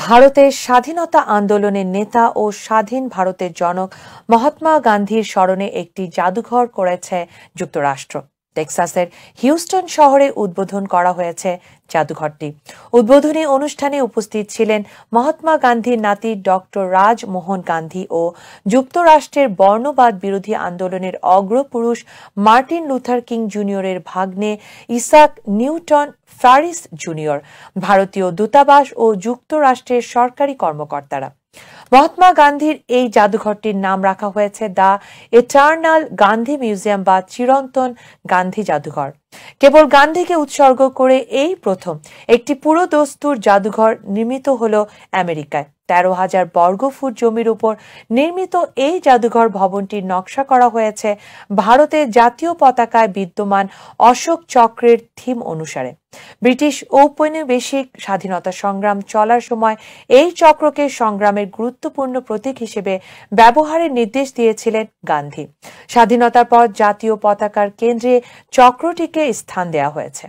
ভারতের স্বাধীনতা আন্দোলনের নেতা ও স্বাধীন ভারতের জনক মহাত্মা গান্ধীর স্মরণে একটি জাদুঘর করেছে যুক্তরাষ্ট্র। টেক্সাসের হিউস্টন শহরে উদ্বোধন করা হয়েছে জাদুঘরটি। উদ্বোধনী অনুষ্ঠানে উপস্থিত ছিলেন মহাত্মা গান্ধীর নাতি ডক্টর রাজমোহন গান্ধী ও যুক্তরাষ্ট্রের বর্ণবাদ বিরোধী আন্দোলনের অগ্রপুরুষ মার্টিন লুথার কিং জুনিয়রের ভাগ্নে ইসাক নিউটন ফ্যারিস জুনিয়র, ভারতীয় দূতাবাস ও যুক্তরাষ্ট্রের সরকারি কর্মকর্তারা। মহাত্মা গান্ধীর এই জাদুঘরটির নাম রাখা হয়েছে দ্য এটার্নাল গান্ধী মিউজিয়াম বা চিরন্তন গান্ধী জাদুঘর। কেবল গান্ধীকে উৎসর্গ করে এই প্রথম একটি পুরো দস্তুর জাদুঘর নির্মিত হল আমেরিকায়। তেরো হাজার বর্গফুট জমির উপর নির্মিত এই জাদুঘর ভবনটির নকশা করা হয়েছে ভারতের জাতীয় পতাকায় বিদ্যমান অশোক চক্রের থিম অনুসারে। ব্রিটিশ ঔপনিবেশিক স্বাধীনতা সংগ্রাম চলার সময় এই চক্রকে সংগ্রামের গুরুত্বপূর্ণ প্রতীক হিসেবে ব্যবহারের নির্দেশ দিয়েছিলেন গান্ধী। স্বাধীনতার পর জাতীয় পতাকার কেন্দ্রে চক্রটিকে স্থান দেওয়া হয়েছে।